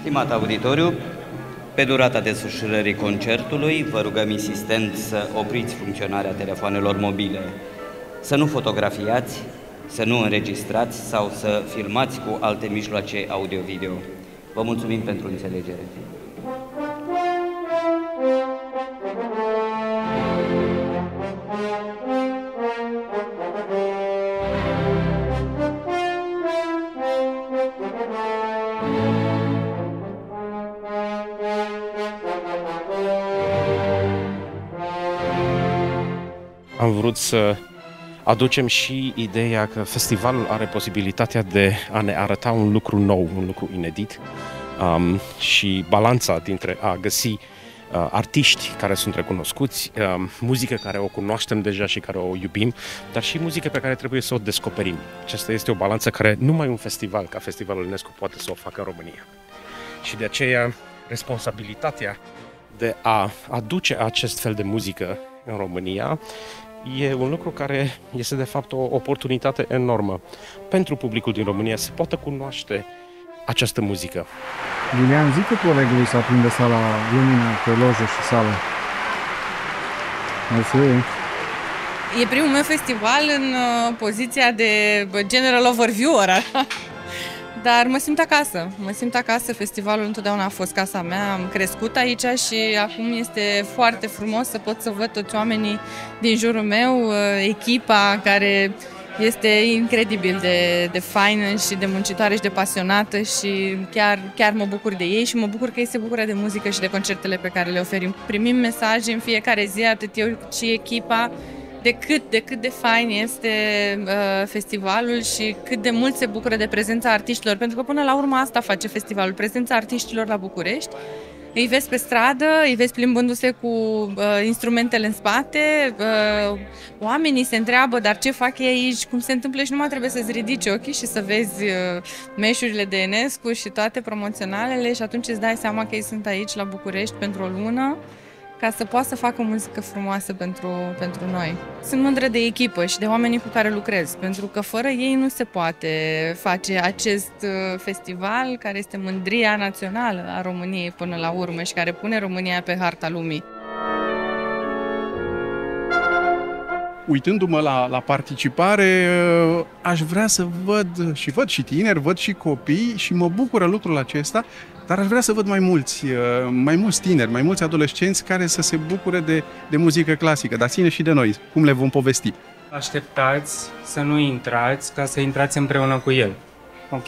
Stimat auditoriu, pe durata desfășurării concertului, vă rugăm insistent să opriți funcționarea telefoanelor mobile, să nu fotografiați, să nu înregistrați sau să filmați cu alte mijloace audio-video. Vă mulțumim pentru înțelegere. Am vrut să aducem și ideea că festivalul are posibilitatea de a ne arăta un lucru nou, un lucru inedit um, și balanța dintre a găsi uh, artiști care sunt recunoscuți, uh, muzică care o cunoaștem deja și care o iubim, dar și muzică pe care trebuie să o descoperim. Aceasta este o balanță care numai un festival ca Festivalul UNESCO poate să o facă în România. Și de aceea responsabilitatea de a aduce acest fel de muzică în România e un lucru care este de fapt o oportunitate enormă pentru publicul din România să poată cunoaște această muzică. Iulian, zică colegului să aprinde sala lumina pe lojă și sală. Mersi. E primul meu festival în uh, poziția de general overviewer. Dar mă simt acasă, mă simt acasă, festivalul întotdeauna a fost casa mea, am crescut aici și acum este foarte frumos să pot să văd toți oamenii din jurul meu, uh, echipa care este incredibil de, de faină și de muncitoare și de pasionată și chiar, chiar mă bucur de ei și mă bucur că ei se bucură de muzică și de concertele pe care le oferim. Primim mesaje în fiecare zi, atât eu cât și echipa, de cât, de cât de fain este uh, festivalul și cât de mult se bucură de prezența artiștilor, pentru că până la urmă asta face festivalul, prezența artiștilor la București. Îi vezi pe stradă, îi vezi plimbându-se cu uh, instrumentele în spate, uh, oamenii se întreabă, dar ce fac ei aici, cum se întâmplă? Și nu mai trebuie să-ți ridici ochii și să vezi uh, meșurile de Enescu și toate promoționalele și atunci îți dai seama că ei sunt aici la București pentru o lună ca să poată să facă muzică frumoasă pentru, pentru noi. Sunt mândră de echipă și de oamenii cu care lucrez, pentru că fără ei nu se poate face acest uh, festival care este mândria națională a României până la urmă și care pune România pe harta lumii. Uitându-mă la, la participare, uh, aș vrea să văd și văd și tineri, văd și copii și mă bucură lucrul acesta, dar aș vrea să văd mai mulți, uh, mai mulți tineri, mai mulți adolescenți care să se bucure de, de muzică clasică, dar ține și de noi, cum le vom povesti. Așteptați să nu intrați ca să intrați împreună cu el. Ok?